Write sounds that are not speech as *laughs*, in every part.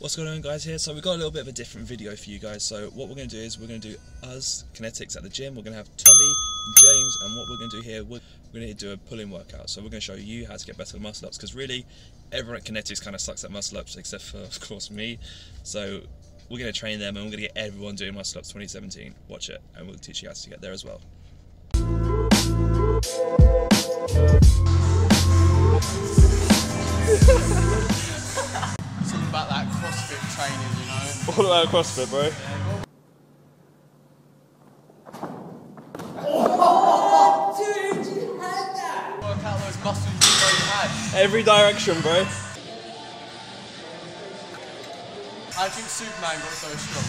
What's going on guys here? So we've got a little bit of a different video for you guys. So what we're going to do is we're going to do us Kinetix at the gym. We're going to have Tommy James and what we're going to do here, we're, going to do a pull-in workout. So we're going to show you how to get better muscle ups because really everyone at Kinetix kind of sucks at muscle ups except for *laughs* of course me. So we're going to train them and we're going to get everyone doing muscle ups 2017. Watch it and we'll teach you guys to get there as well. You it All about CrossFit, bro. Work out those muscles you already had. Every direction, bro. You think Superman got so strong?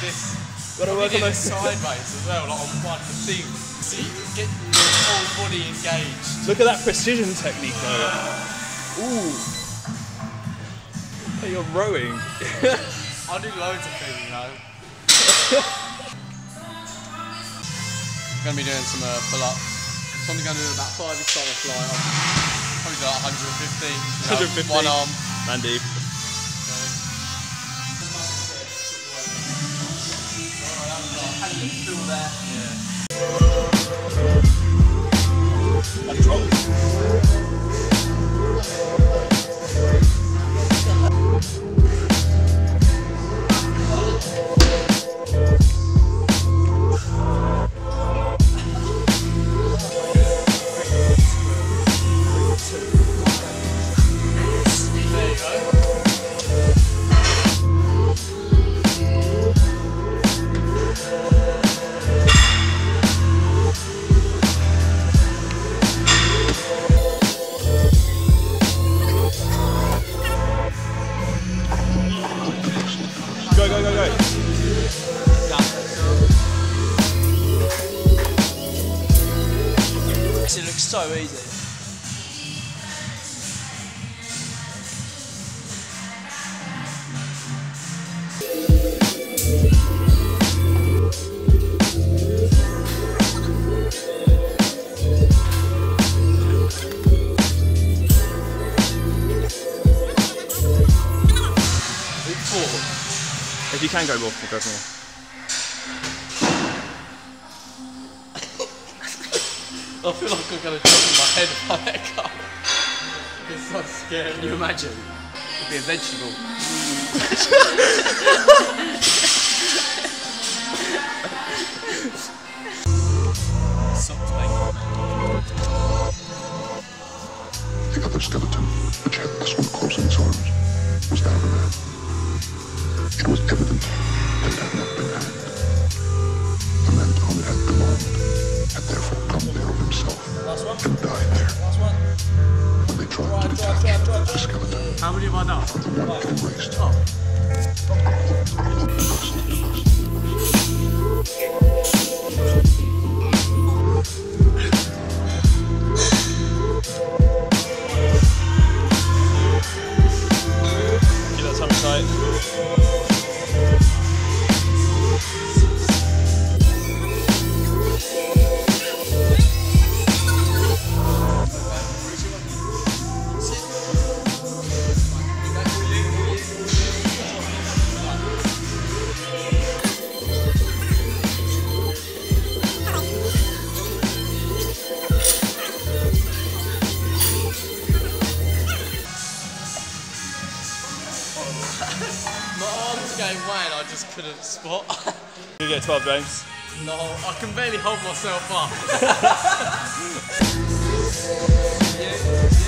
This. Gotta work on those. sideways as well, like on one thing. See, get your whole body engaged. Look at that precision technique though. Ooh. Hey, you're rowing. *laughs* I do loads of things, you know. I'm gonna be doing some uh, pull-ups. So I'm gonna do about five each time I fly up. Probably do like 150. you know, 150. One arm. Mandy. Feel there. Four. If you can go more, we'll more. I feel like I'm gonna drop in my head I let go. It's so scary. Can you imagine? It'd be a vegetable. *laughs* it embraced, Keep wan, I just couldn't spot. You get 12, games? no, I can barely hold myself up. Someone *laughs*